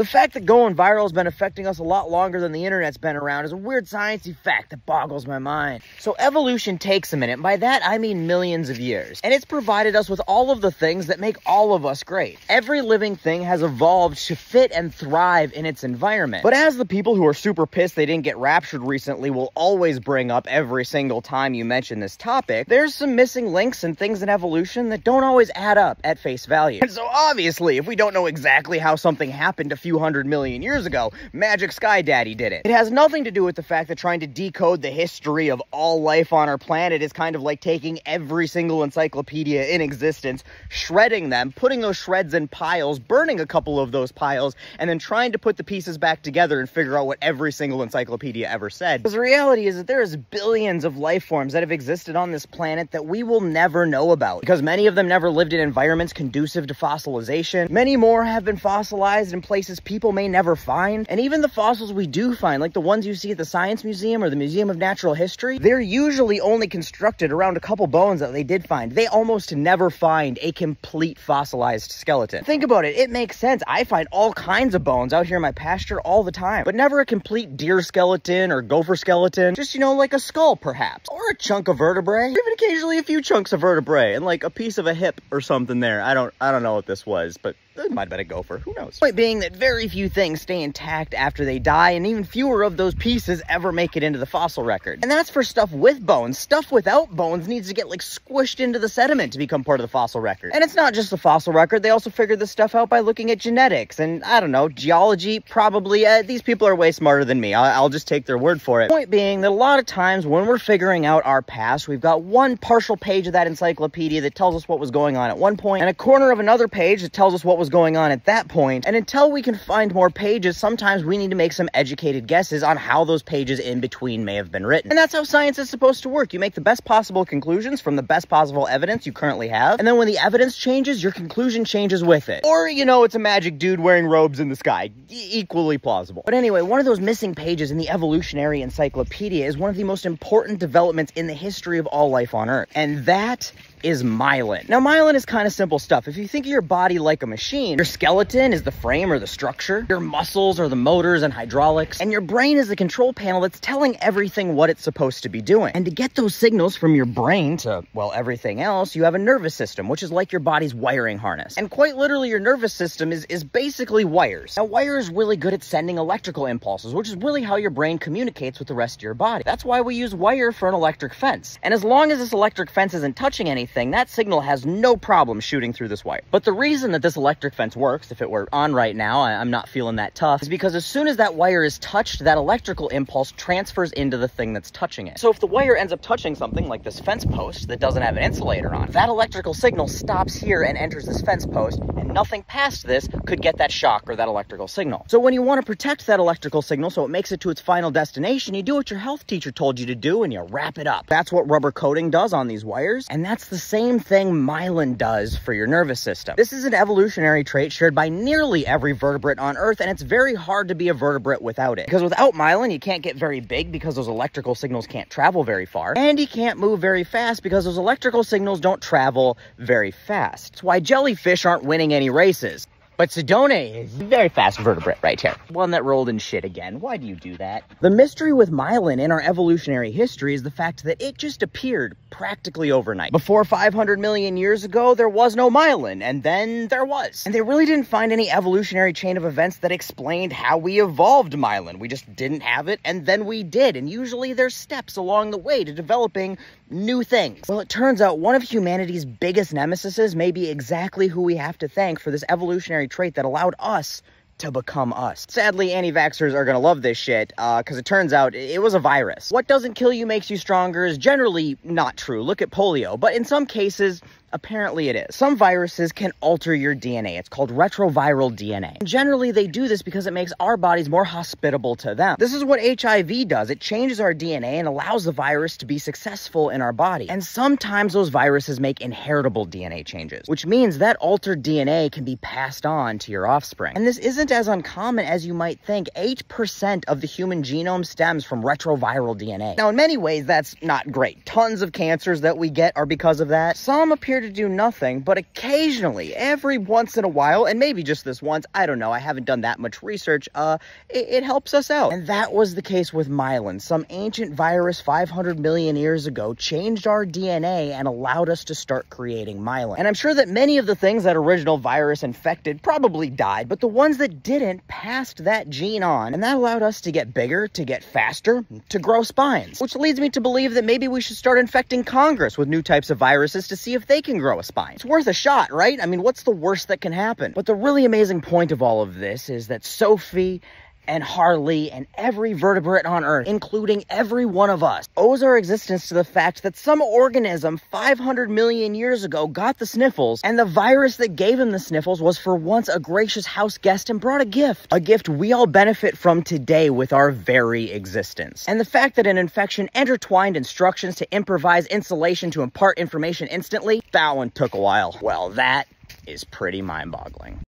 The fact that going viral has been affecting us a lot longer than the internet's been around is a weird sciencey fact that boggles my mind. So evolution takes a minute, and by that I mean millions of years. And it's provided us with all of the things that make all of us great. Every living thing has evolved to fit and thrive in its environment. But as the people who are super pissed they didn't get raptured recently will always bring up every single time you mention this topic, there's some missing links and things in evolution that don't always add up at face value. And so obviously, if we don't know exactly how something happened a few hundred million years ago, Magic Sky Daddy did it. It has nothing to do with the fact that trying to decode the history of all life on our planet is kind of like taking every single encyclopedia in existence, shredding them, putting those shreds in piles, burning a couple of those piles, and then trying to put the pieces back together and figure out what every single encyclopedia ever said. Because the reality is that there's billions of life forms that have existed on this planet that we will never know about because many of them never lived in environments conducive to fossilization. Many more have been fossilized in places people may never find. And even the fossils we do find, like the ones you see at the Science Museum or the Museum of Natural History, they're usually only constructed around a couple bones that they did find. They almost never find a complete fossilized skeleton. Think about it. It makes sense. I find all kinds of bones out here in my pasture all the time, but never a complete deer skeleton or gopher skeleton. Just, you know, like a skull perhaps, or a chunk of vertebrae, even occasionally a few chunks of vertebrae and like a piece of a hip or something there. I don't, I don't know what this was, but it might have been a gopher. Who knows? Point being that very few things stay intact after they die, and even fewer of those pieces ever make it into the fossil record. And that's for stuff with bones. Stuff without bones needs to get like squished into the sediment to become part of the fossil record. And it's not just the fossil record. They also figured this stuff out by looking at genetics and I don't know, geology. Probably uh, these people are way smarter than me. I'll, I'll just take their word for it. Point being that a lot of times when we're figuring out our past, we've got one partial page of that encyclopedia that tells us what was going on at one point, and a corner of another page that tells us what was going on at that point. And until we can find more pages, sometimes we need to make some educated guesses on how those pages in between may have been written. And that's how science is supposed to work. You make the best possible conclusions from the best possible evidence you currently have. And then when the evidence changes, your conclusion changes with it. Or, you know, it's a magic dude wearing robes in the sky. E equally plausible. But anyway, one of those missing pages in the evolutionary encyclopedia is one of the most important developments in the history of all life on Earth. And that is myelin. Now, myelin is kind of simple stuff. If you think of your body like a machine, your skeleton is the frame or the structure, your muscles are the motors and hydraulics, and your brain is the control panel that's telling everything what it's supposed to be doing. And to get those signals from your brain to, well, everything else, you have a nervous system, which is like your body's wiring harness. And quite literally, your nervous system is, is basically wires. Now, wire is really good at sending electrical impulses, which is really how your brain communicates with the rest of your body. That's why we use wire for an electric fence. And as long as this electric fence isn't touching anything, anything, that signal has no problem shooting through this wire. But the reason that this electric fence works, if it were on right now, I, am not feeling that tough, is because as soon as that wire is touched, that electrical impulse transfers into the thing that's touching it. So if the wire ends up touching something like this fence post that doesn't have an insulator on, that electrical signal stops here and enters this fence post, and nothing past this could get that shock or that electrical signal. So when you want to protect that electrical signal so it makes it to its final destination, you do what your health teacher told you to do and you wrap it up. That's what rubber coating does on these wires, and that's the same thing myelin does for your nervous system. This is an evolutionary trait shared by nearly every vertebrate on Earth, and it's very hard to be a vertebrate without it. Because without myelin, you can't get very big because those electrical signals can't travel very far, and you can't move very fast because those electrical signals don't travel very fast. It's why jellyfish aren't winning any races. But Sedona is very fast vertebrate right here. One that rolled in shit again. Why do you do that? The mystery with myelin in our evolutionary history is the fact that it just appeared practically overnight. Before 500 million years ago, there was no myelin, and then there was. And they really didn't find any evolutionary chain of events that explained how we evolved myelin. We just didn't have it, and then we did. And usually there's steps along the way to developing new things. Well, it turns out one of humanity's biggest nemesis may be exactly who we have to thank for this evolutionary trait that allowed us to become us. Sadly, anti-vaxxers are gonna love this shit, because uh, it turns out it was a virus. What doesn't kill you makes you stronger is generally not true. Look at polio. But in some cases, Apparently it is. Some viruses can alter your DNA. It's called retroviral DNA. And generally, they do this because it makes our bodies more hospitable to them. This is what HIV does. It changes our DNA and allows the virus to be successful in our body. And sometimes those viruses make inheritable DNA changes, which means that altered DNA can be passed on to your offspring. And this isn't as uncommon as you might think. 8% of the human genome stems from retroviral DNA. Now, in many ways, that's not great. Tons of cancers that we get are because of that. Some appear here to do nothing, but occasionally, every once in a while, and maybe just this once, I don't know, I haven't done that much research, uh, it, it helps us out. And that was the case with myelin. Some ancient virus 500 million years ago changed our DNA and allowed us to start creating myelin. And I'm sure that many of the things that original virus infected probably died, but the ones that didn't passed that gene on, and that allowed us to get bigger, to get faster, to grow spines. Which leads me to believe that maybe we should start infecting Congress with new types of viruses to see if they can grow a spine. It's worth a shot, right? I mean, what's the worst that can happen? But the really amazing point of all of this is that Sophie and Harley and every vertebrate on Earth, including every one of us, owes our existence to the fact that some organism 500 million years ago got the sniffles, and the virus that gave him the sniffles was for once a gracious house guest and brought a gift. A gift we all benefit from today with our very existence. And the fact that an infection intertwined instructions to improvise insulation to impart information instantly, that one took a while. Well, that is pretty mind boggling.